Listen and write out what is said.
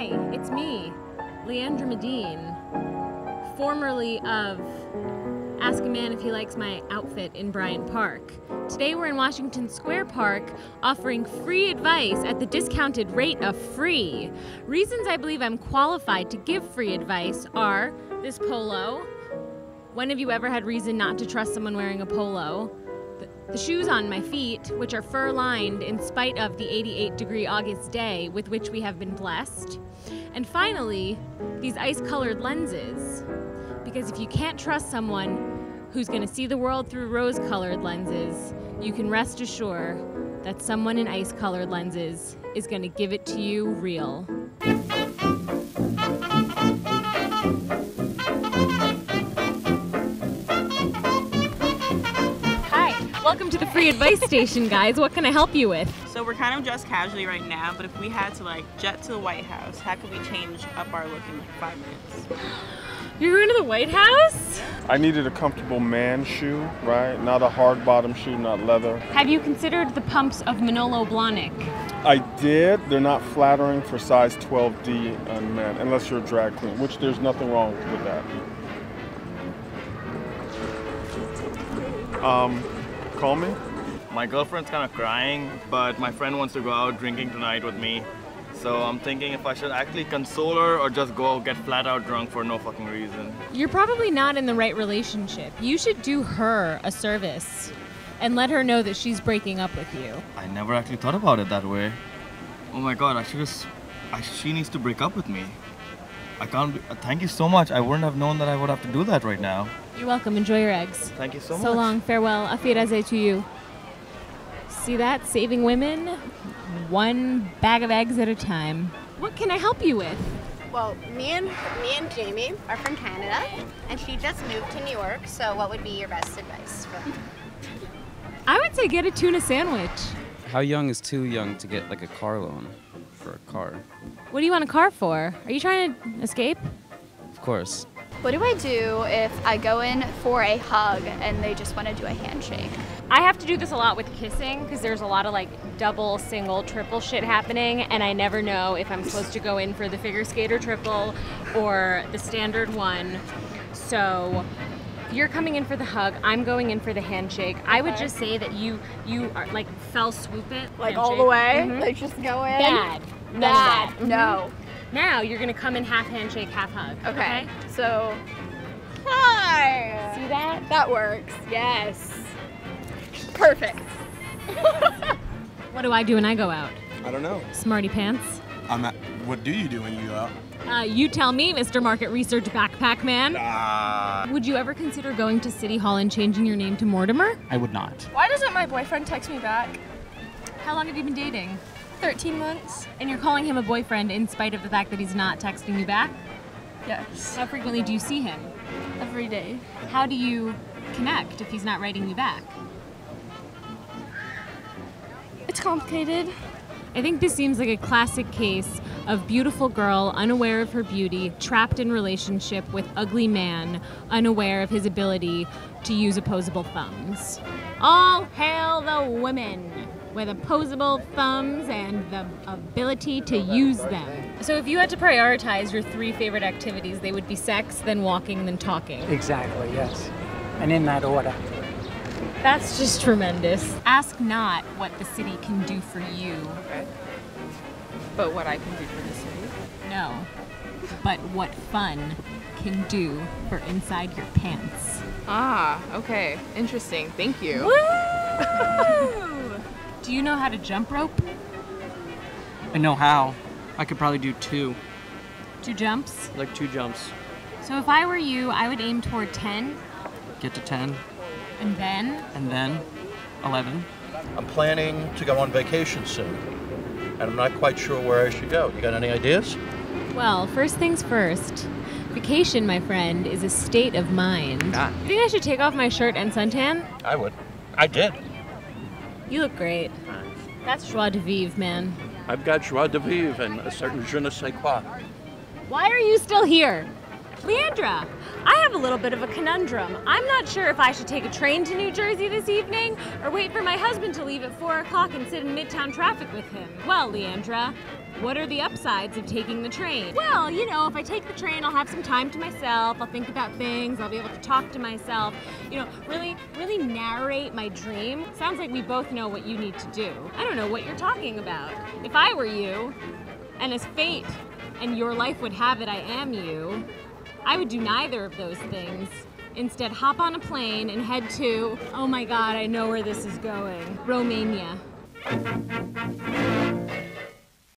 Hi, it's me, Leandra Medine, formerly of Ask a Man If He Likes My Outfit in Bryant Park. Today we're in Washington Square Park offering free advice at the discounted rate of free. Reasons I believe I'm qualified to give free advice are this polo. When have you ever had reason not to trust someone wearing a polo? The, shoes on my feet, which are fur lined in spite of the 88 degree August day with which we have been blessed. And finally, these ice colored lenses. Because if you can't trust someone who's going to see the world through rose colored lenses, you can rest assured that someone in ice colored lenses is going to give it to you real. Welcome to the free advice station, guys. What can I help you with? So we're kind of dressed casually right now, but if we had to like jet to the White House, how could we change up our look in like five minutes? You're going to the White House? I needed a comfortable man shoe, right? Not a hard bottom shoe, not leather. Have you considered the pumps of Manolo Blahnik? I did. They're not flattering for size 12D on men, unless you're a drag queen, which there's nothing wrong with that. Um, call me? My girlfriend's kind of crying, but my friend wants to go out drinking tonight with me. So I'm thinking if I should actually console her or just go get flat out drunk for no fucking reason. You're probably not in the right relationship. You should do her a service and let her know that she's breaking up with you. I never actually thought about it that way. Oh my god, I should just. I, she needs to break up with me. I can't. Be, uh, thank you so much. I wouldn't have known that I would have to do that right now. You're welcome. Enjoy your eggs. Thank you so, much. So long. Farewell. Auf Wiedersehen to you. See that? Saving women one bag of eggs at a time. What can I help you with? Well, me and me and Jamie are from Canada, and she just moved to New York. So, what would be your best advice for her? I would say get a tuna sandwich. How young is too young to get like a car loan for a car? What do you want a car for? Are you trying to escape? Of course. What do I do if I go in for a hug and they just want to do a handshake? I have to do this a lot with kissing because there's a lot of like double, single, triple shit happening, and I never know if I'm supposed to go in for the figure skater triple or the standard one. So if you're coming in for the hug, I'm going in for the handshake. I would just say that you you are like fell swoop it Like all the handshake. way? Mhm. Like just go in? Bad. None of Bad. that. No. Now you're gonna come in half handshake, half hug. Okay. So, hi. See that? That works. Yes. Perfect. What do I do when I go out? I don't know. Smarty pants. I'm at, what do you do when you go out? Uh, you tell me, Mr. Market Research Backpack Man. Ah. Would you ever consider going to City Hall and changing your name to Mortimer? I would not. Why doesn't my boyfriend text me back? How long have you been dating? 13 months? And you're calling him a boyfriend in spite of the fact that he's not texting you back? Yes. How frequently do you see him? Every day. How do you connect if he's not writing you back? It's complicated. I think this seems like a classic case of beautiful girl unaware of her beauty, trapped in relationship with ugly man, unaware of his ability to use opposable thumbs. All hail the women with opposable thumbs and the ability to use them. So if you had to prioritize your three favorite activities, they would be sex, then walking, then talking. Exactly, yes. And in that order. That's just tremendous. Ask not what the city can do for you. But what I can do for the city? No. But what fun can do for inside your pants. Ah, okay. Interesting. Thank you. Woo! do you know how to jump rope? I know how. I could probably do two, Two jumps? like two jumps. So if I were you, I would aim toward 10 Get to 10, and then and then 11. I'm planning to go on vacation soon, and I'm not quite sure where I should go. You got any ideas? Well, first things first. Vacation, my friend, is a state of mind. Ah. You think I should take off my shirt and suntan? I would. I did. You look great. That's joie de vivre, man. I've got joie de vivre and a certain je ne sais quoi. Why are you still here? Leandra, I have a little bit of a conundrum. I'm not sure if I should take a train to New Jersey this evening or wait for my husband to leave at 4 o'clock and sit in midtown traffic with him. Well, Leandra, what are the upsides of taking the train? Well, you know, if I take the train, I'll have some time to myself. I'll think about things. I'll be able to talk to myself. You know, really, really narrate my dream. Sounds like we both know what you need to do. I don't know what you're talking about. If I were you, and as fate and your life would have it, I am you, I would do neither of those things. Instead, hop on a plane and head to, oh my god, I know where this is going Romania.